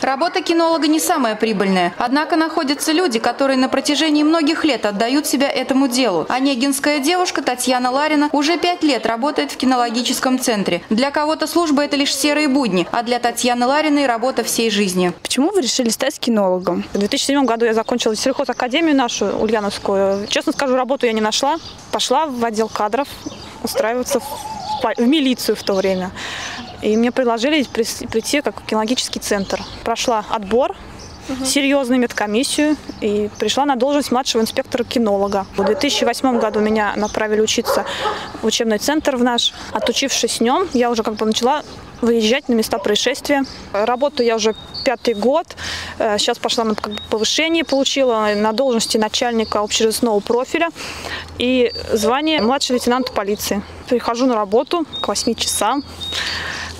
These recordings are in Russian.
Работа кинолога не самая прибыльная. Однако находятся люди, которые на протяжении многих лет отдают себя этому делу. Онегинская девушка Татьяна Ларина уже пять лет работает в кинологическом центре. Для кого-то служба – это лишь серые будни, а для Татьяны Лариной – работа всей жизни. Почему вы решили стать кинологом? В 2007 году я закончила сельхозакадемию нашу, Ульяновскую. Честно скажу, работу я не нашла. Пошла в отдел кадров устраиваться в, в милицию в то время. И мне предложили прийти как кинологический центр. Прошла отбор, серьезную медкомиссию и пришла на должность младшего инспектора кинолога. В 2008 году меня направили учиться в учебный центр в наш. Отучившись в нем, я уже как бы начала выезжать на места происшествия. Работаю я уже пятый год. Э, Сейчас пошла на повышение, получила на должности начальника общероссийского профиля и звание младший лейтенант полиции. Прихожу на работу к 8 часам,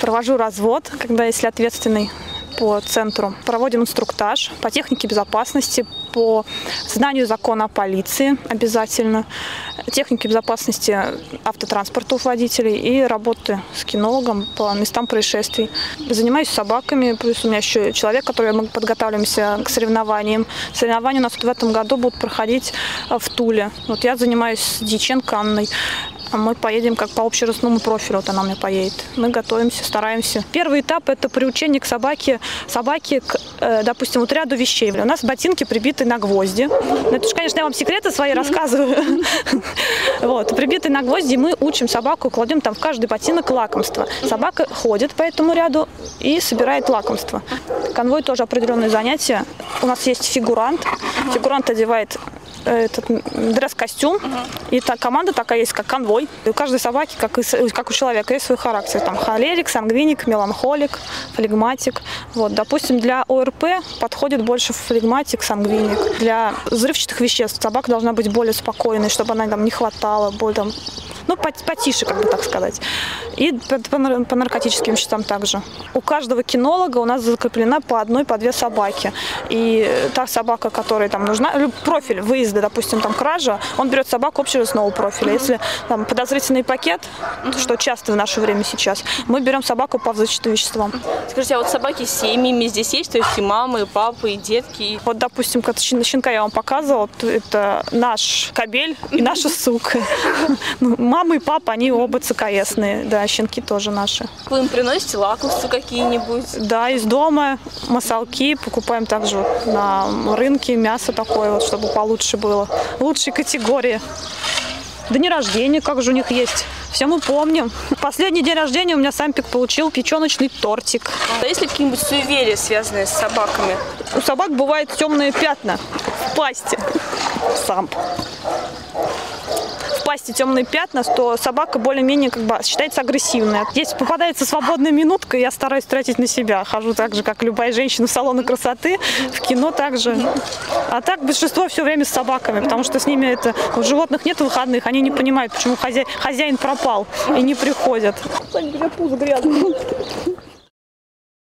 провожу развод, когда если ответственный по центру. Проводим инструктаж по технике безопасности, по знанию закона о полиции обязательно, технике безопасности автотранспорта у водителей и работы с кинологом по местам происшествий. Занимаюсь собаками, плюс у меня еще человек, который мы подготавливаемся к соревнованиям. Соревнования у нас в этом году будут проходить э, в Туле. Вот я занимаюсь с Дьяченко Анной. А мы поедем как по общеросному профилю, вот она меня поедет. Мы готовимся, стараемся. Первый этап – это приучение к собаке, собаке к, э, допустим, вот ряду вещей. У нас ботинки прибиты на гвозди. Ну, это же, конечно, я вам секреты свои рассказываю. Вот, прибиты на гвозди, мы учим собаку, кладем там в каждый ботинок лакомство. Собака ходит по этому ряду и собирает лакомство. Конвой тоже определенные занятия. У нас есть фигурант. Фигурант одевает этот дресс-костюм. И та команда такая есть, как конвой. И у каждой собаки, как, и с- как у человека, есть свой характер. Там холерик, сангвиник, меланхолик, флегматик. Вот, допустим, для ОРП подходит больше флегматик, сангвиник. Для взрывчатых веществ собака должна быть более спокойной, чтобы она там не хватала, более там, ну, пот- потише, как бы так сказать. И по, по нар- по наркотическим веществам также. У каждого кинолога у нас закреплена по одной, по две собаки. И та собака, которая там нужна, профиль выезда, допустим, там кража, он берет собаку общероссийского профиля. Если там подозрительный пакет, что часто в наше время сейчас, мы берем собаку по взрывчатым веществам. Скажите, а вот собаки с семьями здесь есть? То есть и мамы, и папы, и детки? Вот, допустим, как щен- щенка я вам показывала, то это наш кобель и наша сука. Мама и папа, они оба ЦКСные, да, щенки тоже наши. Вы им приносите лакомства какие-нибудь? Да, из дома масалки покупаем также вот на рынке мясо такое, вот, чтобы получше было. Лучшей категории. Дни рождения, как же у них есть. Все мы помним. Последний день рождения у меня Сампик получил печеночный тортик. А есть ли какие-нибудь суеверия, связанные с собаками? У собак бывают темные пятна пасти. Самп. В пасти темные пятна, то собака более-менее как бы считается агрессивной. Если попадается свободная минутка, я стараюсь тратить на себя. Хожу так же, как любая женщина в салоны красоты, в кино также. А так большинство все время с собаками, потому что с ними это... У животных нет выходных, они не понимают, почему хозя- хозяин пропал и не приходят. Сань, у грязный.